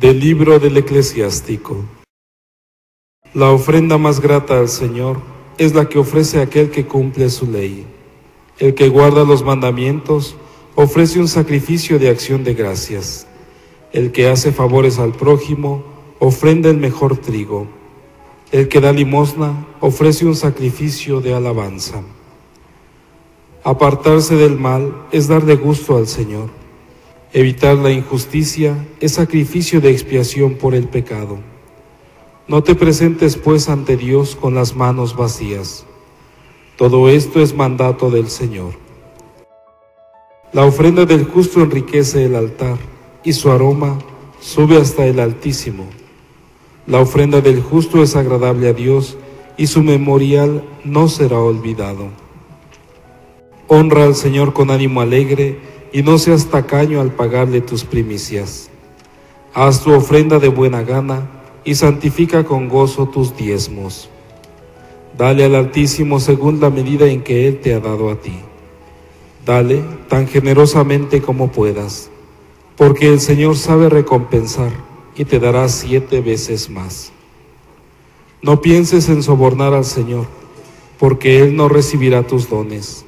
Del libro del eclesiástico. La ofrenda más grata al Señor es la que ofrece aquel que cumple su ley. El que guarda los mandamientos ofrece un sacrificio de acción de gracias. El que hace favores al prójimo ofrenda el mejor trigo. El que da limosna ofrece un sacrificio de alabanza. Apartarse del mal es darle gusto al Señor. Evitar la injusticia es sacrificio de expiación por el pecado. No te presentes pues ante Dios con las manos vacías. Todo esto es mandato del Señor. La ofrenda del justo enriquece el altar y su aroma sube hasta el Altísimo. La ofrenda del justo es agradable a Dios y su memorial no será olvidado. Honra al Señor con ánimo alegre y no seas tacaño al pagarle tus primicias. Haz tu ofrenda de buena gana y santifica con gozo tus diezmos. Dale al Altísimo según la medida en que Él te ha dado a ti. Dale tan generosamente como puedas, porque el Señor sabe recompensar y te dará siete veces más. No pienses en sobornar al Señor, porque Él no recibirá tus dones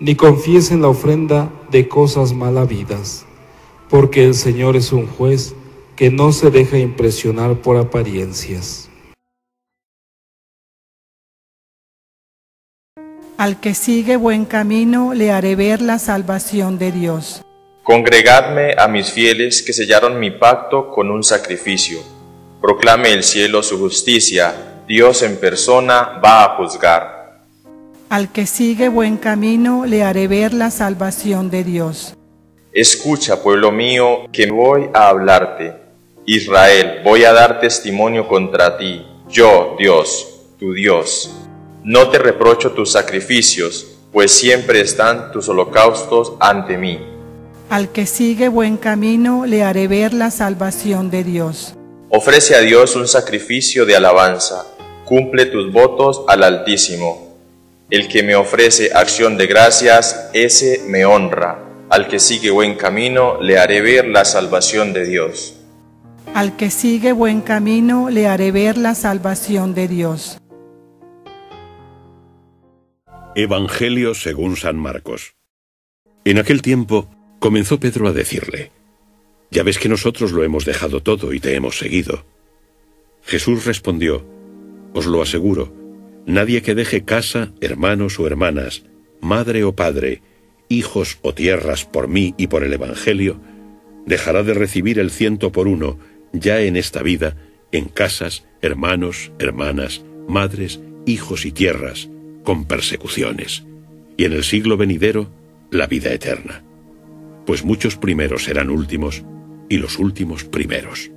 ni confíes en la ofrenda de cosas mal habidas, porque el Señor es un juez que no se deja impresionar por apariencias. Al que sigue buen camino le haré ver la salvación de Dios. Congregadme a mis fieles que sellaron mi pacto con un sacrificio. Proclame el cielo su justicia, Dios en persona va a juzgar. Al que sigue buen camino le haré ver la salvación de Dios. Escucha, pueblo mío, que voy a hablarte. Israel, voy a dar testimonio contra ti. Yo, Dios, tu Dios. No te reprocho tus sacrificios, pues siempre están tus holocaustos ante mí. Al que sigue buen camino le haré ver la salvación de Dios. Ofrece a Dios un sacrificio de alabanza. Cumple tus votos al Altísimo el que me ofrece acción de gracias, ese me honra. Al que sigue buen camino, le haré ver la salvación de Dios. Al que sigue buen camino, le haré ver la salvación de Dios. Evangelio según San Marcos. En aquel tiempo comenzó Pedro a decirle, Ya ves que nosotros lo hemos dejado todo y te hemos seguido. Jesús respondió, Os lo aseguro, Nadie que deje casa, hermanos o hermanas, madre o padre, hijos o tierras por mí y por el Evangelio, dejará de recibir el ciento por uno ya en esta vida, en casas, hermanos, hermanas, madres, hijos y tierras, con persecuciones, y en el siglo venidero, la vida eterna. Pues muchos primeros serán últimos, y los últimos primeros.